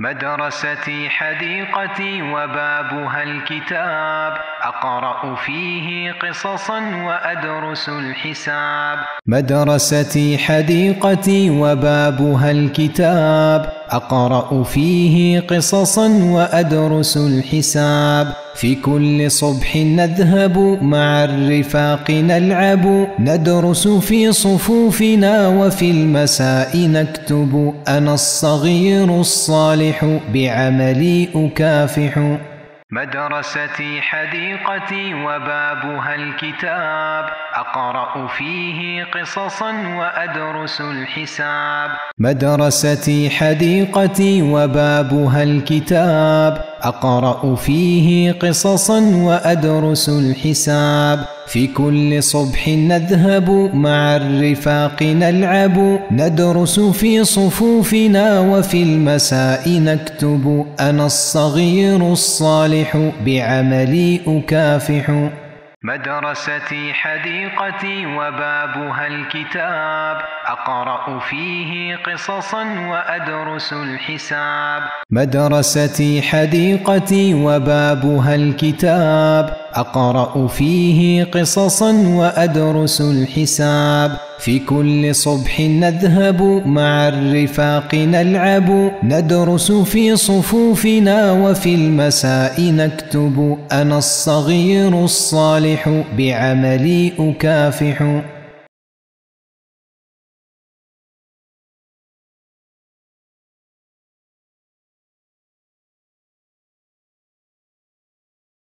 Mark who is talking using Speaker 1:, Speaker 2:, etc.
Speaker 1: مدرستي حديقتي وبابها الكتاب. أقرأ فيه قصصا وأدرس الحساب.
Speaker 2: مدرستي حديقتي وبابها الكتاب. أقرأ فيه قصصا وأدرس الحساب. في كل صبح نذهب مع الرفاق نلعب. ندرس في صفوفنا وفي المساء نكتب. أنا الصغير الصالح بعملي أكافح.
Speaker 1: مدرستي حديقتي وبابها الكتاب. أقرأ فيه قصصا وأدرس الحساب.
Speaker 2: مدرستي حديقتي وبابها الكتاب. أقرأ فيه قصصا وأدرس الحساب. في كل صبح نذهب مع الرفاق نلعب. ندرس في صفوفنا وفي المساء نكتب. أنا الصغير الصالح بعملي أكافح.
Speaker 1: مدرستي حديقتي وبابها الكتاب. أقرأ فيه قصصا وأدرس الحساب.
Speaker 2: مدرستي حديقتي وبابها الكتاب. أقرأ فيه قصصا وأدرس الحساب. في كل صبح نذهب مع الرفاق نلعب. ندرس في صفوفنا وفي المساء نكتب. أنا الصغير الصالح بعملي أكافح.